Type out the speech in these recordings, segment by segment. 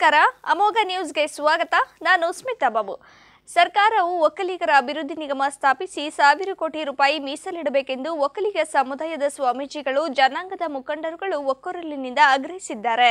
ನಮಸ್ಕಾರ. ಅಮೋಘ ನ್ಯೂಸ್ಗೆ ಸ್ವಾಗತ. ನಾನು ಸ್ಮಿತಾ ಬಾಬು. ಸರ್ಕಾರವು ಒಕ್ಕಲಿಗರ ಅಭಿವೃದ್ಧಿ ನಿಗಮ ಸ್ಥಾಪಿಸಿ ಸಾವಿರ ಕೋಟಿ ರೂಪಾಯಿ ಮೀಸಲಿಡಬೇಕೆಂದು ಒಕ್ಕಲಿಗ ಸಮುದಾಯದ ಸ್ವಾಮೀಜಿಗಳು, ಜನಾಂಗದ ಮುಖಂಡರುಗಳು ಒಕ್ಕೊರಲಿನಿಂದ ಆಗ್ರಹಿಸಿದ್ದಾರೆ.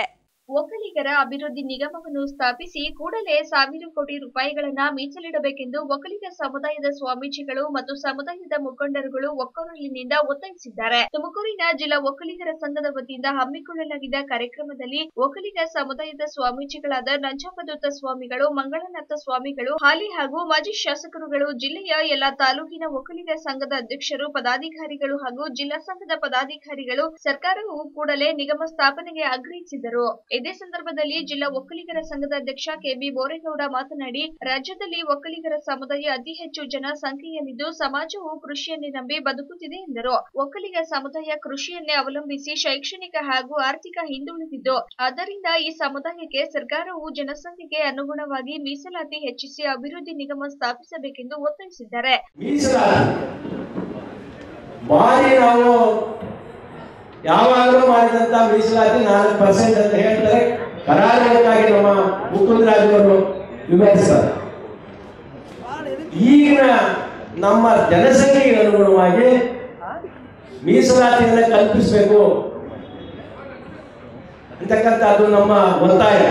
ಒಕ್ಕಲಿಗರ ಅಭಿವೃದ್ಧಿ ನಿಗಮವನ್ನು ಸ್ಥಾಪಿಸಿ ಕೂಡಲೇ ಸಾವಿರ ಕೋಟಿ ರೂಪಾಯಿಗಳನ್ನು ಮೀಸಲಿಡಬೇಕೆಂದು ಒಕ್ಕಲಿಗ ಸಮುದಾಯದ ಸ್ವಾಮೀಜಿಗಳು ಮತ್ತು ಸಮುದಾಯದ ಮುಖಂಡರುಗಳು ಒಕ್ಕೊರಲಿನಿಂದ ಒತ್ತಾಯಿಸಿದ್ದಾರೆ. ತುಮಕೂರಿನ ಜಿಲ್ಲಾ ಒಕ್ಕಲಿಗರ ಸಂಘದ ವತಿಯಿಂದ ಹಮ್ಮಿಕೊಳ್ಳಲಾಗಿದ್ದ ಕಾರ್ಯಕ್ರಮದಲ್ಲಿ ಒಕ್ಕಲಿಗ ಸಮುದಾಯದ ಸ್ವಾಮೀಜಿಗಳಾದ ನಂಜಾಪದೂತ ಸ್ವಾಮಿಗಳು ಮಂಗಳನಾಥ ಸ್ವಾಮಿಗಳು, ಹಾಲಿ ಹಾಗೂ ಮಾಜಿ ಶಾಸಕರುಗಳು, ಜಿಲ್ಲೆಯ ಎಲ್ಲಾ ತಾಲೂಕಿನ ಒಕ್ಕಲಿಗ ಸಂಘದ ಅಧ್ಯಕ್ಷರು, ಪದಾಧಿಕಾರಿಗಳು ಹಾಗೂ ಜಿಲ್ಲಾ ಸಂಘದ ಪದಾಧಿಕಾರಿಗಳು ಸರ್ಕಾರವು ಕೂಡಲೇ ನಿಗಮ ಸ್ಥಾಪನೆಗೆ ಆಗ್ರಹಿಸಿದರು. ಇದೇ ಸಂದರ್ಭದಲ್ಲಿ ಜಿಲ್ಲಾ ಒಕ್ಕಲಿಗರ ಸಂಘದ ಅಧ್ಯಕ್ಷ ಕೆಬಿ ಬೋರೇಗೌಡ ಮಾತನಾಡಿ, ರಾಜ್ಯದಲ್ಲಿ ಒಕ್ಕಲಿಗರ ಸಮುದಾಯ ಅತಿ ಹೆಚ್ಚು ಜನ ಸಂಖ್ಯೆಯಲ್ಲಿದ್ದು ಸಮಾಜವು ಕೃಷಿಯನ್ನೇ ನಂಬಿ ಬದುಕುತ್ತಿದೆ ಎಂದರು. ಒಕ್ಕಲಿಗ ಸಮುದಾಯ ಕೃಷಿಯನ್ನೇ ಅವಲಂಬಿಸಿ ಶೈಕ್ಷಣಿಕ ಹಾಗೂ ಆರ್ಥಿಕ ಹಿಂದುಳಿದಿದ್ದು, ಆದ್ದರಿಂದ ಈ ಸಮುದಾಯಕ್ಕೆ ಸರ್ಕಾರವು ಜನಸಂಖ್ಯೆಗೆ ಅನುಗುಣವಾಗಿ ಮೀಸಲಾತಿ ಹೆಚ್ಚಿಸಿ ಅಭಿವೃದ್ಧಿ ನಿಗಮ ಸ್ಥಾಪಿಸಬೇಕೆಂದು ಒತ್ತಾಯಿಸಿದ್ದಾರೆ. ಯಾವಾಗಲೂ ಮಾಡಿದಂತ ಮೀಸಲಾತಿ ನಾಲ್ಕು ಪರ್ಸೆಂಟ್ ಅಂತ ಹೇಳ್ತಾರೆ. ಕರಾರುವಕ್ಕಾಗಿ ನಮ್ಮ ಮುಕುಂದರಾಜವರು ವಿವರಿಸ್ತಾರೆ ಈಗಿನ ನಮ್ಮ ಜನಸಂಖ್ಯೆಗೆ ಅನುಗುಣವಾಗಿ ಮೀಸಲಾತಿಯನ್ನು ಕಲ್ಪಿಸಬೇಕು ಅಂತಕ್ಕಂಥದ್ದು ನಮ್ಮ ಒತ್ತಾಯ.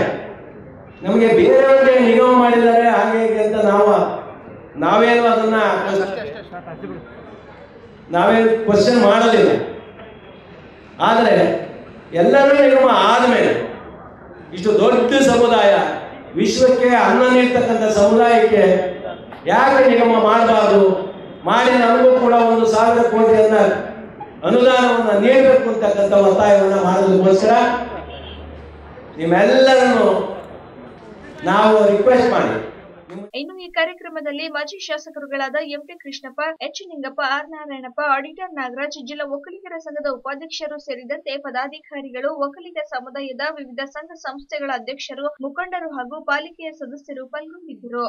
ನಮಗೆ ಬೇರೆಯವರಿಗೆ ನಿಗಮ ಮಾಡಿದ್ದಾರೆ ಹಾಗೆ ಹೀಗೆ ಅಂತ ನಾವು ನಾವೇನು ಅದನ್ನ ನಾವೇನು ಕ್ವಶನ್ ಮಾಡೋದಿಲ್ಲ ಆದರೆ ಎಲ್ಲರೂ ನಿಗಮ ಆದಮೇಲೆ ಇಷ್ಟು ದೊಡ್ಡ ಸಮುದಾಯ ವಿಶ್ವಕ್ಕೆ ಅನ್ನ ನೀಡ್ತಕ್ಕಂಥ ಸಮುದಾಯಕ್ಕೆ ಯಾಕೆ ನಿಗಮ ಮಾಡಬಾರ್ದು? ಮಾಡಿ ನಮಗೂ ಕೂಡ ಒಂದು ಸಾವಿರ ಕೋಟಿಯನ್ನ ಅನುದಾನವನ್ನು ನೀಡಬೇಕು ಅಂತಕ್ಕಂಥ ಒತ್ತಾಯವನ್ನು ಮಾಡೋದಕ್ಕೋಸ್ಕರ ನಿಮ್ಮೆಲ್ಲರನ್ನು ನಾವು ರಿಕ್ವೆಸ್ಟ್ ಮಾಡಿ. ಇನ್ನು ಈ ಕಾರ್ಯಕ್ರಮದಲ್ಲಿ ಮಾಜಿ ಶಾಸಕರುಗಳಾದ MP Krishnappa H Ningappa R Narayanappa auditor Nagaraj ಜಿಲ್ಲಾ ಒಕ್ಕಲಿಗರ ಸಂಘದ ಉಪಾಧ್ಯಕ್ಷರು ಸೇರಿದಂತೆ ಪದಾಧಿಕಾರಿಗಳು ಒಕ್ಕಲಿಗ ಸಮುದಾಯದ ವಿವಿಧ ಸಂಘ ಸಂಸ್ಥೆಗಳ ಅಧ್ಯಕ್ಷರು ಮುಖಂಡರು ಹಾಗೂ ಪಾಲಿಕೆಯ ಸದಸ್ಯರು ಪಾಲ್ಗೊಂಡಿದ್ದರು.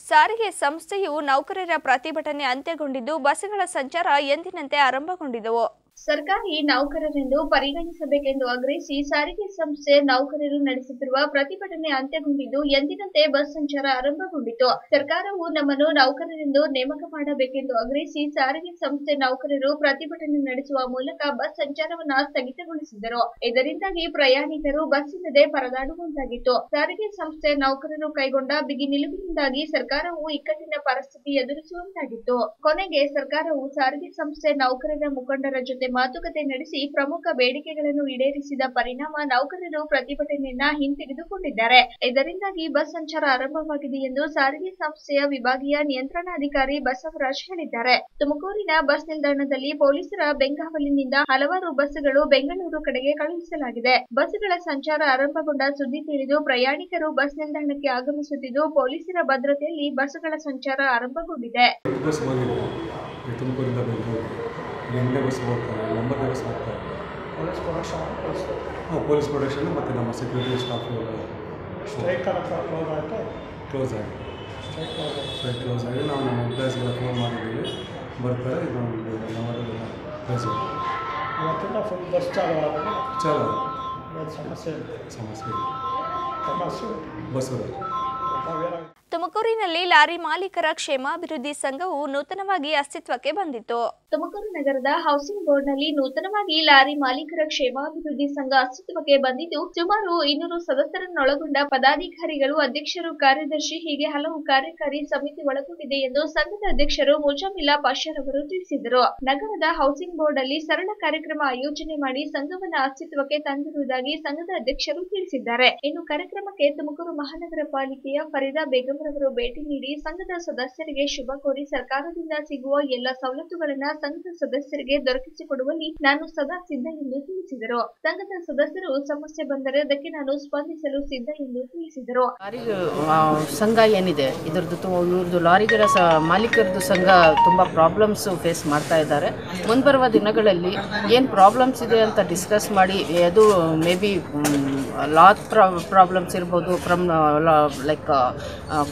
ಸಾರಿಗೆ ಸಂಸ್ಥೆಯು ನೌಕರರ ಪ್ರತಿಭಟನೆ ಅಂತ್ಯಗೊಂಡಿದ್ದು ಬಸ್ಗಳ ಸಂಚಾರ ಎಂದಿನಂತೆ ಆರಂಭಗೊಂಡಿದ್ದವು ಸರ್ಕಾರಿ ನೌಕರರೆಂದು ಪರಿಗಣಿಸಬೇಕೆಂದು ಆಗ್ರಹಿಸಿ ಸಾರಿಗೆ ಸಂಸ್ಥೆ ನೌಕರರು ನಡೆಸುತ್ತಿರುವ ಪ್ರತಿಭಟನೆ ಅಂತ್ಯಗೊಂಡಿದ್ದು, ಎಂದಿನಂತೆ ಬಸ್ ಸಂಚಾರ ಆರಂಭಗೊಂಡಿತು ಸರ್ಕಾರವು ನಮ್ಮನ್ನು ನೌಕರರೆಂದು ನೇಮಕ ಮಾಡಬೇಕೆಂದು ಆಗ್ರಹಿಸಿ ಸಾರಿಗೆ ಸಂಸ್ಥೆ ನೌಕರರು ಪ್ರತಿಭಟನೆ ನಡೆಸುವ ಮೂಲಕ ಬಸ್ ಸಂಚಾರವನ್ನ ಸ್ಥಗಿತಗೊಳಿಸಿದರು. ಇದರಿಂದಾಗಿ ಪ್ರಯಾಣಿಕರು ಬಸ್ ಇಲ್ಲದೆ ಪರದಾಡುವಂತಾಗಿತ್ತು. ಸಾರಿಗೆ ಸಂಸ್ಥೆ ನೌಕರರು ಕೈಗೊಂಡ ಬಿಗಿ ನಿಲುವಿನಿಂದಾಗಿ ಸರ್ಕಾರವು ಇಕ್ಕಟ್ಟಿನ ಪರಿಸ್ಥಿತಿ ಎದುರಿಸುವಂತಾಗಿತ್ತು. ಕೊನೆಗೆ ಸರ್ಕಾರವು ಸಾರಿಗೆ ಸಂಸ್ಥೆ ನೌಕರರ ಮುಖಂಡರ ಜೊತೆ ಮಾತುಕತೆ ನಡೆಸಿ ಪ್ರಮುಖ ಬೇಡಿಕೆಗಳನ್ನು ಈಡೇರಿಸಿದ ಪರಿಣಾಮ ನೌಕರರು ಪ್ರತಿಭಟನೆಯನ್ನ ಹಿಂತೆಗೆದುಕೊಂಡಿದ್ದಾರೆ. ಇದರಿಂದಾಗಿ ಬಸ್ ಸಂಚಾರ ಆರಂಭವಾಗಿದೆ ಎಂದು ಸಾರಿಗೆ ಸಂಸ್ಥೆಯ ವಿಭಾಗೀಯ ನಿಯಂತ್ರಣಾಧಿಕಾರಿ ಬಸವರಾಜ್ ಹೇಳಿದ್ದಾರೆ. ತುಮಕೂರಿನ ಬಸ್ ನಿಲ್ದಾಣದಲ್ಲಿ ಪೊಲೀಸರ ಬೆಂಗಾವಲಿನಿಂದ ಹಲವಾರು ಬಸ್ಗಳು ಬೆಂಗಳೂರು ಕಡೆಗೆ ಕಳುಹಿಸಲಾಗಿದೆ. ಬಸ್ಗಳ ಸಂಚಾರ ಆರಂಭಗೊಂಡ ಸುದ್ದಿ ತಿಳಿದು ಪ್ರಯಾಣಿಕರು ಬಸ್ ನಿಲ್ದಾಣಕ್ಕೆ ಆಗಮಿಸುತ್ತಿದ್ದು ಪೊಲೀಸರ ಭದ್ರತೆಯಲ್ಲಿ ಬಸ್ಗಳ ಸಂಚಾರ ಆರಂಭಗೊಂಡಿದೆ. ಎಂಟನೇ ಬಸ್ ಹೋಗ್ತಾರೆ ಒಂಬತ್ತನೇ ಬಸ್ ಹೋಗ್ತಾರೆ. ಪೊಲೀಸ್ ಪ್ರೊಡಕ್ಷನ್ ಹಾಂ ಪೊಲೀಸ್ ಪ್ರೊಡಕ್ಷನ್ ಮತ್ತು ನಮ್ಮ ಸೆಕ್ಯೂರಿಟಿ ಸ್ಟಾಫ್ ಸ್ಟ್ರೈಕ್ ಕ್ಲೋಸ್ ಆಯಿತು? ಕ್ಲೋಸ್ ಆಗಿ ಸ್ಟ್ರೈಕ್ ಕ್ಲೋಸ್ ಆಯಿತು ಸ್ಟ್ರೈಕ್ ಕ್ಲೋಸ್ ಆಗಿ ನಾವು ನಮ್ಮ ಎಂಪ್ಲಾಯ್ಸ್ಗೆಲ್ಲ ಫೋನ್ ಮಾಡಿದ್ದೀವಿ. ಬರ್ತಾರೆ ಇನ್ನೊಂದು ನಮ್ಮದೆಲ್ಲ ಕಳಿಸಿ. ಇವತ್ತಿಂದ ಫುಲ್ ಬಸ್ ಚಾಲು ಆದಾಗ ಚಾಲು ಸಮಸ್ಯೆ ಸಮಸ್ಯೆ ಸಮಸ್ಯೆ ಬಸ್ ಅದ ತುಮಕೂರಿನಲ್ಲಿ ಲಾರಿ ಮಾಲೀಕರ ಕ್ಷೇಮಾಭಿವೃದ್ಧಿ ಸಂಘವು ನೂತನವಾಗಿ ಅಸ್ತಿತ್ವಕ್ಕೆ ಬಂದಿತ್ತು. ತುಮಕೂರು ನಗರದ ಹೌಸಿಂಗ್ ಬೋರ್ಡ್ನಲ್ಲಿ ನೂತನವಾಗಿ ಲಾರಿ ಮಾಲೀಕರ ಕ್ಷೇಮಾಭಿವೃದ್ಧಿ ಸಂಘ ಅಸ್ತಿತ್ವಕ್ಕೆ ಬಂದಿದ್ದು, ಸುಮಾರು ಇನ್ನೂರು ಸದಸ್ಯರನ್ನೊಳಗೊಂಡ ಪದಾಧಿಕಾರಿಗಳು, ಅಧ್ಯಕ್ಷರು, ಕಾರ್ಯದರ್ಶಿ ಹೀಗೆ ಹಲವು ಕಾರ್ಯಕಾರಿ ಸಮಿತಿ ಒಳಗೊಂಡಿದೆ ಎಂದು ಸಂಘದ ಅಧ್ಯಕ್ಷರು ಮುಜಾಮಿಲ್ಲಾ ಪಾಷರ್ ಅವರು ತಿಳಿಸಿದರು. ನಗರದ ಹೌಸಿಂಗ್ ಬೋರ್ಡ್ ಅಲ್ಲಿ ಸರಳ ಕಾರ್ಯಕ್ರಮ ಆಯೋಜನೆ ಮಾಡಿ ಸಂಘವನ್ನ ಅಸ್ತಿತ್ವಕ್ಕೆ ತಂದಿರುವುದಾಗಿ ಸಂಘದ ಅಧ್ಯಕ್ಷರು ತಿಳಿಸಿದ್ದಾರೆ. ಇನ್ನು ಕಾರ್ಯಕ್ರಮಕ್ಕೆ ತುಮಕೂರು ಮಹಾನಗರ ಪಾಲಿಕೆಯ ಫರೀದಾ ಬೇಗಂ ರವರು ಭೇಟಿ ನೀಡಿ ಸಂಘದ ಸದಸ್ಯರಿಗೆ ಶುಭ ಕೋರಿ ಸರ್ಕಾರದಿಂದ ಸಿಗುವ ಎಲ್ಲ ಸವಲತ್ತುಗಳನ್ನ ಸಂಘದ ಸದಸ್ಯರಿಗೆ ದೊರಕಿಸಿಕೊಡುವಲ್ಲಿ ನಾನು ಸದಾ ಸಿದ್ಧ ಎಂದು ತಿಳಿಸಿದರು. ಸಂಘದ ಸದಸ್ಯರು ಸಮಸ್ಯೆ ಬಂದರೆ ಅದಕ್ಕೆ ನಾನು ಸ್ಪಂದಿಸಲು ಸಿದ್ಧ ಎಂದು ತಿಳಿಸಿದರು. ಸಂಘ ಏನಿದೆ? ಇದರದ್ದು ಲಾರಿಗಳ ಮಾಲೀಕರದ್ದು ಸಂಘ ತುಂಬಾ ಪ್ರಾಬ್ಲಮ್ಸ್ ಫೇಸ್ ಮಾಡ್ತಾ ಇದ್ದಾರೆ. ಮುಂಬರುವ ದಿನಗಳಲ್ಲಿ ಏನು ಪ್ರಾಬ್ಲಮ್ಸ್ ಇದೆ ಅಂತ ಡಿಸ್ಕಸ್ ಮಾಡಿ, ಅದು ಮೇ ಬಿ ಲಾ ಪ್ರಾಬ್ಲಮ್ಸ್ ಇರ್ಬೋದು ಫ್ರಮ್ ಲೈಕ್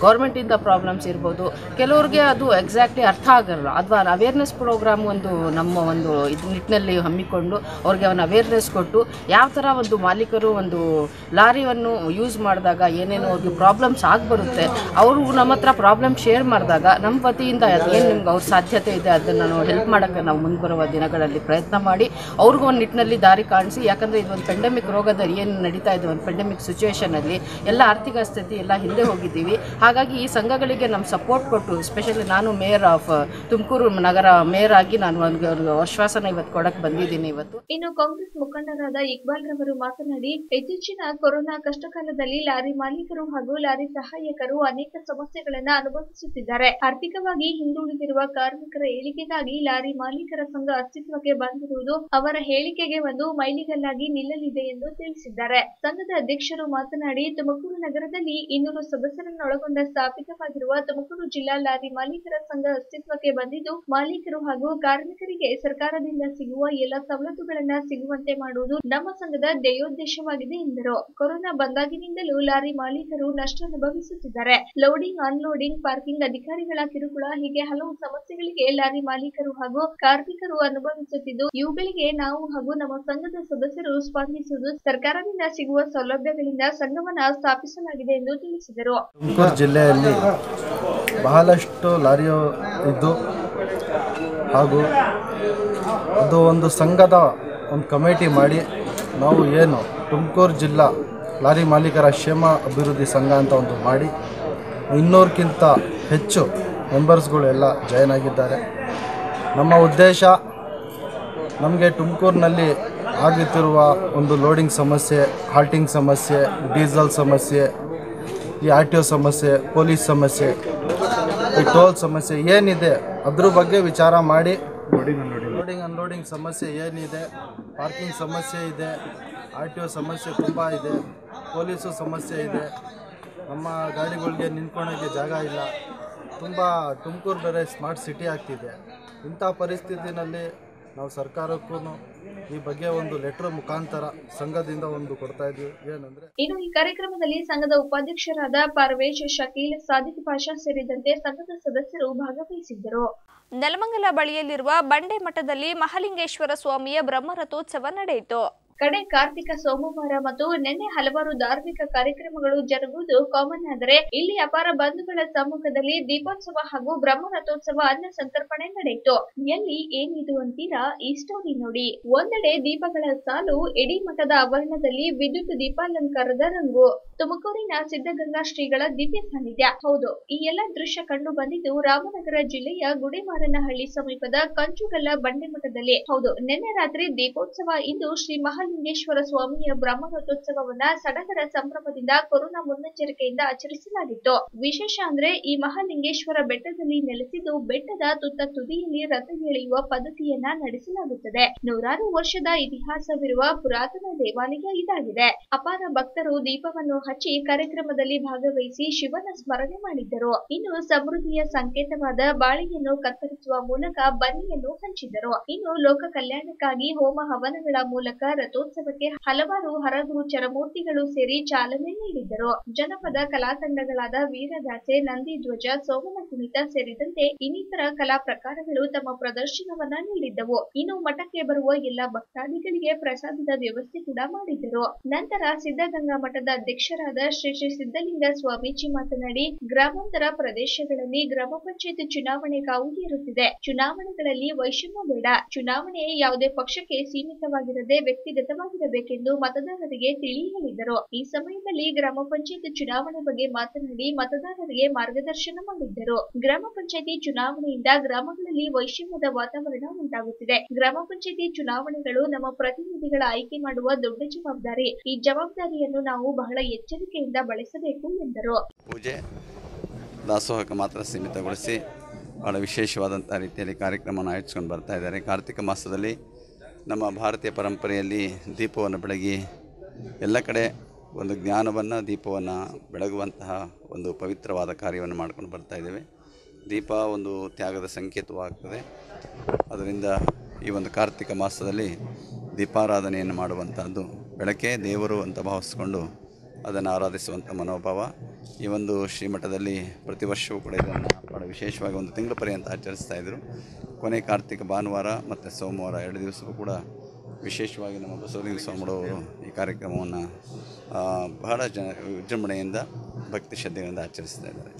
ಗೌರ್ಮೆಂಟಿಂದ ಪ್ರಾಬ್ಲಮ್ಸ್ ಇರ್ಬೋದು. ಕೆಲವ್ರಿಗೆ ಅದು ಎಕ್ಸಾಕ್ಟ್ಲಿ ಅರ್ಥ ಆಗಲ್ಲ. ಅಥವಾ ಅವೇರ್ನೆಸ್ ಪ್ರೋಗ್ರಾಮ್ ಒಂದು ನಮ್ಮ ಒಂದು ಇದು ನಿಟ್ಟಿನಲ್ಲಿ ಹಮ್ಮಿಕೊಂಡು ಅವ್ರಿಗೆ ಅವನ್ನ ಅವೇರ್ನೆಸ್ ಕೊಟ್ಟು ಯಾವ ಥರ ಒಂದು ಮಾಲೀಕರು ಒಂದು ಲಾರಿಯನ್ನು ಯೂಸ್ ಮಾಡಿದಾಗ ಏನೇನು ಅವ್ರಿಗೆ ಪ್ರಾಬ್ಲಮ್ಸ್ ಆಗಿಬರುತ್ತೆ, ಅವರು ನಮ್ಮ ಹತ್ರ ಪ್ರಾಬ್ಲಮ್ ಶೇರ್ ಮಾಡಿದಾಗ ನಮ್ಮ ವತಿಯಿಂದ ಅದೇನು ನಿಮ್ಗೆ ಅವ್ರ ಸಾಧ್ಯತೆ ಇದೆ ಅದನ್ನು ನಾವು ಹೆಲ್ಪ್ ಮಾಡೋಕ್ಕೆ ನಾವು ಮುಂದೆ ಬರುವ ದಿನಗಳಲ್ಲಿ ಪ್ರಯತ್ನ ಮಾಡಿ, ಅವ್ರಿಗೂ ಒಂದು ನಿಟ್ಟಿನಲ್ಲಿ ದಾರಿ ಕಾಣಿಸಿ. ಯಾಕಂದರೆ ಒಂದು ಪೆಂಡೆಮಿಕ್ ರೋಗದಲ್ಲಿ ಏನು ನಡೀತಾ ಇದೆ ಒಂದು ಪೆಂಡೆಮಿಕ್ ಸಿಚುವೇಷನಲ್ಲಿ ಎಲ್ಲ ಆರ್ಥಿಕ ಸ್ಥಿತಿ ಎಲ್ಲ ಹಿಂದೆ ಹೋಗಿದ್ದೀವಿ. ಹಾಗಾಗಿ ಈ ಸಂಘಗಳಿಗೆ ನಮ್ಮ ಸಪೋರ್ಟ್ ಕೊಟ್ಟು ಸ್ಪೆಷಲಿ ನಾನು ಮೇಯರ್ ಆಫ್ ತುಮಕೂರು ನಗರ ಮೇಯರ್ ಆಗಿ ನಾನು ಒಂದು ಆಶ್ವಾಸನ ಇವತ್ತು ಕೊಡಕ್ಕೆ ಬಂದಿದ್ದೀನಿ ಇವತ್ತು. ಇನ್ನು ಕಾಂಗ್ರೆಸ್ ಮುಖಂಡರಾದ ಇಕ್ಬಾಲ್ ರವರು ಮಾತನಾಡಿ, ಇತ್ತೀಚಿನ ಕೊರೋನಾ ಕಷ್ಟಕಾಲದಲ್ಲಿ ಲಾರಿ ಮಾಲೀಕರು ಹಾಗೂ ಲಾರಿ ಸಹಾಯಕರು ಅನೇಕ ಸಮಸ್ಯೆಗಳನ್ನು ಅನುಭವಿಸುತ್ತಿದ್ದಾರೆ. ಆರ್ಥಿಕವಾಗಿ ಹಿಂದುಳಿದಿರುವ ಕಾರ್ಮಿಕರ ಏಳಿಗೆಗಾಗಿ ಲಾರಿ ಮಾಲೀಕರ ಸಂಘ ಅಸ್ತಿತ್ವಕ್ಕೆ ಬಂದಿರುವುದು ಅವರ ಹೇಳಿಕೆಗೆ ಒಂದು ಮೈಲಿಗಲ್ಲಾಗಿ ನಿಲ್ಲಲಿದೆ ಎಂದು ತಿಳಿಸಿದ್ದಾರೆ. ಸಂಘದ ಅಧ್ಯಕ್ಷರು ಮಾತನಾಡಿ, ತುಮಕೂರು ನಗರದಲ್ಲಿ ಇನ್ನೂರು ಸದಸ್ಯರನ್ನೊಳಗೊಂಡ ಸ್ಥಾಪಿತವಾಗಿರುವ ತುಮಕೂರು ಜಿಲ್ಲಾ ಲಾರಿ ಮಾಲೀಕರ ಸಂಘ ಅಸ್ತಿತ್ವಕ್ಕೆ ಬಂದಿದ್ದು, ಮಾಲೀಕರು ಹಾಗೂ ಕಾರ್ಮಿಕರಿಗೆ ಸರ್ಕಾರದಿಂದ ಸಿಗುವ ಎಲ್ಲ ಸವಲತ್ತುಗಳನ್ನ ಸಿಗುವಂತೆ ಮಾಡುವುದು ನಮ್ಮ ಸಂಘದ ಧ್ಯೇಯೋದ್ದೇಶವಾಗಿದೆ ಎಂದರು. ಕೊರೋನಾ ಬಂದಾಗಿನಿಂದಲೂ ಲಾರಿ ಮಾಲೀಕರು ನಷ್ಟ ಅನುಭವಿಸುತ್ತಿದ್ದಾರೆ. ಲೋಡಿಂಗ್, ಅನ್ಲೋಡಿಂಗ್, ಪಾರ್ಕಿಂಗ್ ಅಧಿಕಾರಿಗಳ ಕಿರುಕುಳ, ಹೀಗೆ ಹಲವು ಸಮಸ್ಯೆಗಳಿಗೆ ಲಾರಿ ಮಾಲೀಕರು ಹಾಗೂ ಕಾರ್ಮಿಕರು ಅನುಭವಿಸುತ್ತಿದ್ದು, ಇವುಗಳಿಗೆ ನಾವು ಹಾಗೂ ನಮ್ಮ ಸಂಘದ ಸದಸ್ಯರು ಸ್ಪಂದಿಸುವುದು ಸರ್ಕಾರದಿಂದ ಸಿಗುವ ಸೌಲಭ್ಯಗಳಿಂದ ಸಂಘವನ್ನ ಸ್ಥಾಪಿಸಲಾಗಿದೆ ಎಂದು ತಿಳಿಸಿದರು. ತುಮಕೂರು ಜಿಲ್ಲೆಯಲ್ಲಿ ಬಹಳಷ್ಟು ಲಾರಿಯು ಇದ್ದು ಹಾಗೂ ಅದು ಒಂದು ಸಂಘದ ಒಂದು ಕಮಿಟಿ ಮಾಡಿ ನಾವು ಏನು ತುಮಕೂರು ಜಿಲ್ಲಾ ಲಾರಿ ಮಾಲೀಕರ ಕ್ಷೇಮ ಅಭಿವೃದ್ಧಿ ಸಂಘ ಅಂತ ಒಂದು ಮಾಡಿ ಇನ್ನೂರಕ್ಕಿಂತ ಹೆಚ್ಚು ಮೆಂಬರ್ಸ್ಗಳೆಲ್ಲ ಜಾಯ್ನ್ ಆಗಿದ್ದಾರೆ. ನಮ್ಮ ಉದ್ದೇಶ ನಮಗೆ ತುಮಕೂರಿನಲ್ಲಿ ಆಗುತ್ತಿರುವ ಒಂದು ಲೋಡಿಂಗ್ ಸಮಸ್ಯೆ ಹಾಲ್ಟಿಂಗ್ ಸಮಸ್ಯೆ ಡೀಸೆಲ್ ಸಮಸ್ಯೆ, ಈ ಆರ್ ಟಿ ಒ ಸಮಸ್ಯೆ ಪೊಲೀಸ್ ಸಮಸ್ಯೆ, ಈ ಟೋಲ್ ಸಮಸ್ಯೆ ಏನಿದೆ ಅದ್ರ ಬಗ್ಗೆ ವಿಚಾರ ಮಾಡಿ. ಲೋಡಿಂಗ್ ಅನ್ಲೋಡಿಂಗ್ ಸಮಸ್ಯೆ ಏನಿದೆ ಪಾರ್ಕಿಂಗ್ ಸಮಸ್ಯೆ ಇದೆ ಆರ್ ಟಿ ಒ ಸಮಸ್ಯೆ ತುಂಬ ಇದೆ ಪೊಲೀಸು ಸಮಸ್ಯೆ ಇದೆ, ನಮ್ಮ ಗಾಡಿಗಳಿಗೆ ನಿಂತ್ಕೊಳ್ಳೋಕ್ಕೆ ಜಾಗ ಇಲ್ಲ. ತುಂಬ ತುಮಕೂರು ಬೇರೆ ಸ್ಮಾರ್ಟ್ ಸಿಟಿ ಆಗ್ತಿದೆ. ಇಂಥ ಪರಿಸ್ಥಿತಿನಲ್ಲಿ ನಾವು ಸರ್ಕಾರಕ್ಕೂ ಈ ಬಗ್ಗೆ ಒಂದು ಲೆಟರ್ ಮುಖಾಂತರ ಸಂಘದಿಂದ ಒಂದು ಕೊಡ್ತಾ ಇದೀವಿ ಏನಂದ್ರೆ ಇನ್ನು ಈ ಕಾರ್ಯಕ್ರಮದಲ್ಲಿ ಸಂಘದ ಉಪಾಧ್ಯಕ್ಷರಾದ ಪರ್ವೇಶ್ ಶಕೀಲ್ ಸಾದಿಕ್ ಪಾಷಾ ಸೇರಿದಂತೆ ಸಂಘದ ಸದಸ್ಯರು ಭಾಗವಹಿಸಿದ್ದರು. ನೆಲಮಂಗಲ ಬಳಿಯಲ್ಲಿರುವ ಬಂಡೆ ಮಠದಲ್ಲಿ ಮಹಾಲಿಂಗೇಶ್ವರ ಸ್ವಾಮಿಯ ಬ್ರಹ್ಮರಥೋತ್ಸವ ನಡೆಯಿತು. ಕಡೆ ಕಾರ್ತಿಕ ಸೋಮವಾರ ಮತ್ತು ನಿನ್ನೆ ಹಲವಾರು ಧಾರ್ಮಿಕ ಕಾರ್ಯಕ್ರಮಗಳು ಜರುಗುವುದು ಕಾಮನ್ ಆದರೆ ಇಲ್ಲಿ ಅಪಾರ ಬಂಧುಗಳ ಸಮ್ಮುಖದಲ್ಲಿ ದೀಪೋತ್ಸವ ಹಾಗೂ ಬ್ರಹ್ಮರಥೋತ್ಸವ ಅನ್ನ ಸಂತರ್ಪಣೆ ನಡೆಯಿತು. ಎಲ್ಲಿ ಏನಿದು ಅಂತೀರಾ ಈ ಸ್ಟೋರಿ ನೋಡಿ. ಒಂದೆಡೆ ದೀಪಗಳ ಸಾಲು ಇಡೀ ಮಠದ ಆವರಣದಲ್ಲಿ ವಿದ್ಯುತ್ ದೀಪಾಲಂಕಾರದ ರಂಗು. ತುಮಕೂರಿನ ಸಿದ್ಧಗಂಗಾ ಶ್ರೀಗಳ ದಿವ್ಯ ಸಾನ್ನಿಧ್ಯ. ಹೌದು, ಈ ಎಲ್ಲ ದೃಶ್ಯ ಕಂಡು ಬಂದಿದ್ದು ರಾಮನಗರ ಜಿಲ್ಲೆಯ ಗುಡಿಮಾರನಹಳ್ಳಿ ಸಮೀಪದ ಕಂಚುಗಲ್ಲ ಬಂಡೆಮಠದಲ್ಲಿ. ಹೌದು, ನಿನ್ನೆ ರಾತ್ರಿ ದೀಪೋತ್ಸವ ಇಂದು ಶ್ರೀ ಮಹಾಲಿಂಗೇಶ್ವರ ಸ್ವಾಮಿಯ ಬ್ರಹ್ಮರಥೋತ್ಸವವನ್ನ ಸಡಗರ ಸಂಭ್ರಮದಿಂದ ಕೊರೋನಾ ಮುನ್ನೆಚ್ಚರಿಕೆಯಿಂದ ಆಚರಿಸಲಾಗಿತ್ತು. ವಿಶೇಷ ಅಂದ್ರೆ ಈ ಮಹಾಲಿಂಗೇಶ್ವರ ಬೆಟ್ಟದಲ್ಲಿ ನೆಲೆಸಿದ್ದು ಬೆಟ್ಟದ ತುತ್ತ ತುದಿಯಲ್ಲಿ ರಥ ಎಳೆಯುವ ಪದ್ಧತಿಯನ್ನ ನಡೆಸಲಾಗುತ್ತದೆ. ನೂರಾರು ವರ್ಷದ ಇತಿಹಾಸವಿರುವ ಪುರಾತನ ದೇವಾಲಯ ಇದಾಗಿದೆ. ಅಪಾರ ಭಕ್ತರು ದೀಪವನ್ನು ಹಚ್ಚಿ ಕಾರ್ಯಕ್ರಮದಲ್ಲಿ ಭಾಗವಹಿಸಿ ಶಿವನ ಸ್ಮರಣೆ ಮಾಡಿದ್ದರು. ಇನ್ನು ಸಮೃದ್ಧಿಯ ಸಂಕೇತವಾದ ಬಾಳೆಯನ್ನು ಕತ್ತರಿಸುವ ಮೂಲಕ ಬನ್ನಿಯನ್ನು ಹಂಚಿದರು ಇನ್ನು ಲೋಕ ಕಲ್ಯಾಣಕ್ಕಾಗಿ ಹೋಮ ಹವನಗಳ ಮೂಲಕ ರಥೋತ್ಸವಕ್ಕೆ ಹಲವಾರು ಹರಗುರು ಚರಮೂರ್ತಿಗಳು ಸೇರಿ ಚಾಲನೆ ನೀಡಿದ್ದರು. ಜನಪದ ಕಲಾ ತಂಡಗಳಾದ ವೀರಗಾಸೆ ನಂದಿ ಧ್ವಜ, ಸೋಮನ ಕುಣಿತ ಸೇರಿದಂತೆ ಇನ್ನಿತರ ಕಲಾ ಪ್ರಕಾರಗಳು ತಮ್ಮ ಪ್ರದರ್ಶನವನ್ನ ನೀಡಿದ್ದವು. ಇನ್ನು ಮಠಕ್ಕೆ ಬರುವ ಎಲ್ಲ ಭಕ್ತಾದಿಗಳಿಗೆ ಪ್ರಸಾದದ ವ್ಯವಸ್ಥೆ ಕೂಡ ಮಾಡಿದ್ದರು. ನಂತರ ಸಿದ್ಧಗಂಗಾ ಮಠದ ಅಧ್ಯಕ್ಷರಾದ ಶ್ರೀ ಶ್ರೀ ಸಿದ್ಧಲಿಂಗ ಸ್ವಾಮೀಜಿ ಮಾತನಾಡಿ, ಗ್ರಾಮಾಂತರ ಪ್ರದೇಶಗಳಲ್ಲಿ ಗ್ರಾಮ ಪಂಚಾಯತ್ ಚುನಾವಣೆ ಕಾವು ಇರುತ್ತಿದೆ. ಚುನಾವಣೆಗಳಲ್ಲಿ ವೈಷಮ್ಯ ಬೇಡ. ಚುನಾವಣೆ ಯಾವುದೇ ಪಕ್ಷಕ್ಕೆ ಸೀಮಿತವಾಗಿರದೆ ವ್ಯಕ್ತಿಗತವಾಗಿರಬೇಕೆಂದು ಮತದಾರರಿಗೆ ತಿಳಿ ಹೇಳಿದರು ಈ ಸಮಯದಲ್ಲಿ ಗ್ರಾಮ ಪಂಚಾಯತ್ ಚುನಾವಣೆ ಬಗ್ಗೆ ಮಾತನಾಡಿ ಮತದಾರರಿಗೆ ಮಾರ್ಗದರ್ಶನ ಮಾಡಿದ್ದರು. ಗ್ರಾಮ ಪಂಚಾಯತಿ ಚುನಾವಣೆಯಿಂದ ಗ್ರಾಮಗಳಲ್ಲಿ ವೈಷಮ್ಯದ ವಾತಾವರಣ ಉಂಟಾಗುತ್ತಿದೆ. ಗ್ರಾಮ ಪಂಚಾಯತಿ ಚುನಾವಣೆಗಳು ನಮ್ಮ ಪ್ರತಿನಿಧಿಗಳ ಆಯ್ಕೆ ಮಾಡುವ ದೊಡ್ಡ ಜವಾಬ್ದಾರಿ. ಈ ಜವಾಬ್ದಾರಿಯನ್ನು ನಾವು ಬಹಳ ಎಚ್ಚರಿಕೆಯಿಂದ ಬಳಸಬೇಕು ಎಂದರು. ಪೂಜೆ, ದಾಸೋಹಕ್ಕೆ ಮಾತ್ರ ಸೀಮಿತಗೊಳಿಸಿ ಬಹಳ ವಿಶೇಷವಾದಂಥ ರೀತಿಯಲ್ಲಿ ಕಾರ್ಯಕ್ರಮವನ್ನು ಆಯೋಜಿಸ್ಕೊಂಡು ಬರ್ತಾ ಇದ್ದಾರೆ. ಕಾರ್ತಿಕ ಮಾಸದಲ್ಲಿ ನಮ್ಮ ಭಾರತೀಯ ಪರಂಪರೆಯಲ್ಲಿ ದೀಪವನ್ನು ಬೆಳಗಿ ಎಲ್ಲ ಕಡೆ ಒಂದು ಜ್ಞಾನವನ್ನು, ದೀಪವನ್ನು ಬೆಳಗುವಂತಹ ಒಂದು ಪವಿತ್ರವಾದ ಕಾರ್ಯವನ್ನು ಮಾಡ್ಕೊಂಡು ಬರ್ತಾ ಇದ್ದೇವೆ. ದೀಪ ಒಂದು ತ್ಯಾಗದ ಸಂಕೇತವಾಗ್ತದೆ. ಅದರಿಂದ ಈ ಒಂದು ಕಾರ್ತಿಕ ಮಾಸದಲ್ಲಿ ದೀಪಾರಾಧನೆಯನ್ನು ಮಾಡುವಂಥದ್ದು ಬೆಳಕೆ, ದೇವರು ಅಂತ ಭಾವಿಸ್ಕೊಂಡು ಅದನ್ನು ಆರಾಧಿಸುವಂಥ ಮನೋಭಾವ. ಈ ಒಂದು ಶ್ರೀಮಠದಲ್ಲಿ ಪ್ರತಿ ವರ್ಷವೂ ಕೂಡ ಇದನ್ನು ಭಾಳ ವಿಶೇಷವಾಗಿ ಒಂದು ತಿಂಗಳ ಪರ್ಯಂತ ಆಚರಿಸ್ತಾ ಇದ್ದರು ಕೊನೆ ಕಾರ್ತಿಕ ಭಾನುವಾರ ಮತ್ತು ಸೋಮವಾರ ಎರಡು ದಿವಸವೂ ಕೂಡ ವಿಶೇಷವಾಗಿ ನಮ್ಮ ಬಸವಲಿಂಗ ಸ್ವಾಮಿಗಳವರು ಈ ಕಾರ್ಯಕ್ರಮವನ್ನು ಬಹಳ ಜನ ವಿಜೃಂಭಣೆಯಿಂದ ಭಕ್ತಿ ಶ್ರದ್ಧೆಯಿಂದ ಆಚರಿಸ್ತಾ ಇದ್ದಾರೆ.